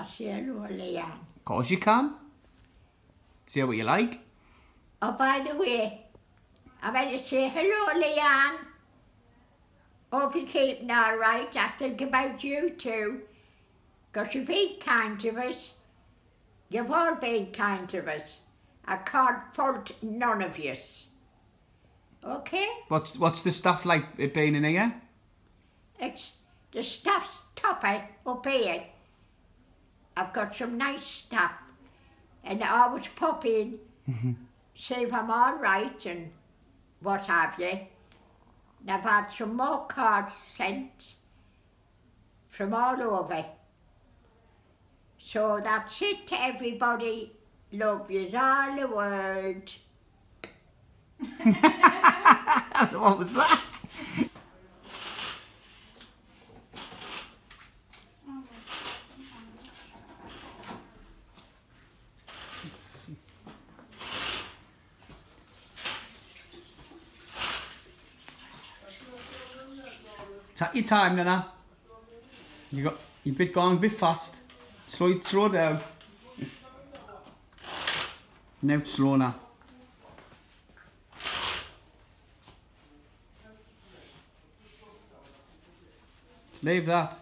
I say hello, Leanne. Of course you can. Say what you like. Oh, by the way, I better say hello, Leanne. Hope you're keeping all right. I think about you too. Because you've been kind to us. You've all been kind to us. I can't fault none of you. Okay? What's what's the stuff like it being in here? It's the stuff's toppy up here. I've got some nice stuff. And I always pop in, mm-hmm. see if I'm all right and what have you. And I've had some more cards sent from all over. So that's it to everybody. Love yous all the world. what was that? Take your time, Nana. You got you bit going a bit fast. Slow it slow down. Now it's slow now. Leave that.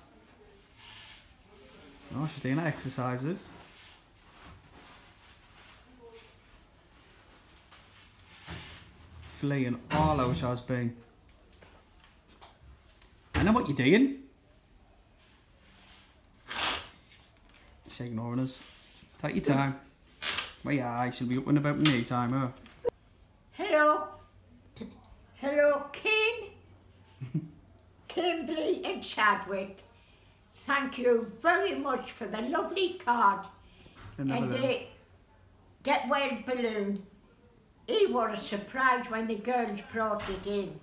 Oh, she's doing exercises. Fleeing all out she's been. I know what you're doing. She's ignoring us. Take your time. Well, yeah, she'll be up and about me time, huh? Hello. Hello, Kim. Kimberly and Chadwick. Thank you very much for the lovely card. Another and uh, the Get Well balloon. He was a surprise when the girls brought it in.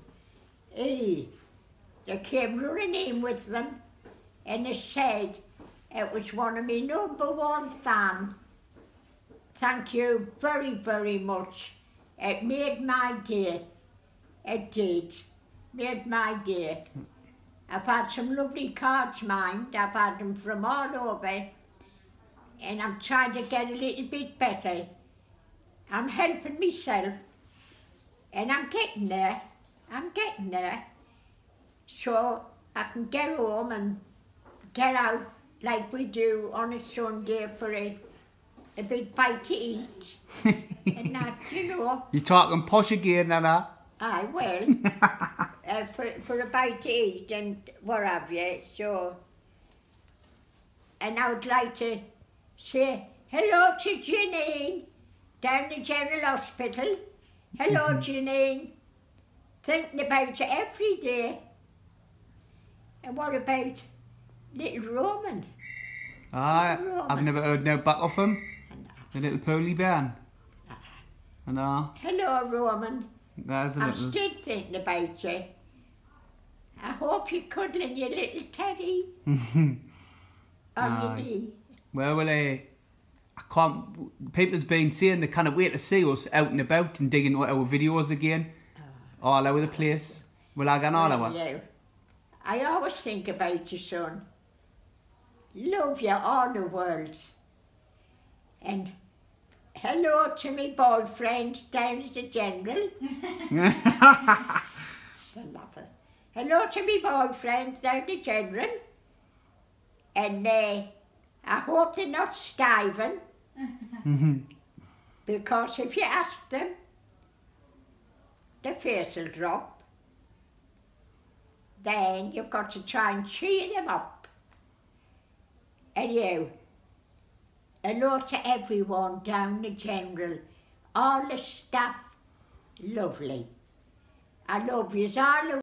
He, they came running in with them and they said it was one of my number one fan. Thank you very, very much. It made my day. It did. Made my day. I've had some lovely cards, mind. I've had them from all over. And I'm trying to get a little bit better. I'm helping myself. And I'm getting there. I'm getting there. So I can get home and get out like we do on a Sunday for a, a big bite to eat. and that, you know. You're talking posh again, Nana. I will. uh, for, for a bite to eat and what have you. So, and I would like to say hello to Janine down the General Hospital. Hello, Janine. Thinking about you every day. And what about little Roman? Ah, I've never heard no back off him. The little pearly bairn. I know. hello, Roman. There's a I'm little. still thinking about you. I hope you're cuddling your little teddy on your Aye. knee. well, well, uh, I can't. People's been saying they can't wait to see us out and about and digging our videos again, all over the place. Well, I got all over. I always think about you, son. Love you all the world. And hello to me boyfriend down at the General. I love it. Hello to me boyfriend down at the General. And uh, I hope they're not skiving. because if you ask them, their face will drop then you've got to try and cheer them up. And you, hello to everyone down the general, all the staff, lovely. I love yous all the